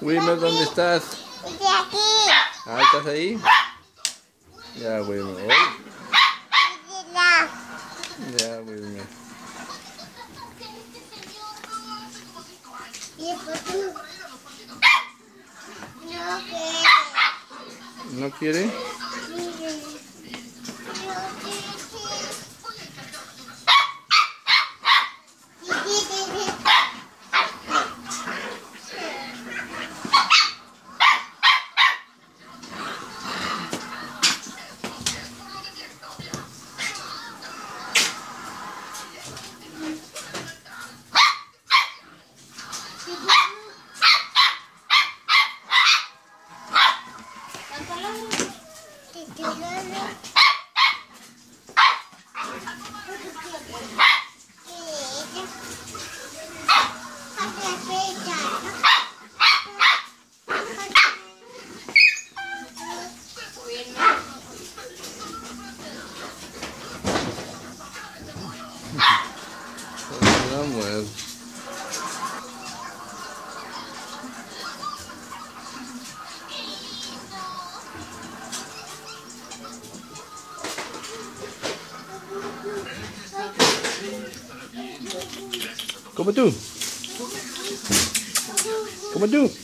Wilmer, ¿dónde estás? Estoy aquí. Ah, ¿estás ahí? Ya, Wilmer. Mira. Ya, Wilmer. Y pues tú. No quiero. ¿No quiere? Samuel. Como tú.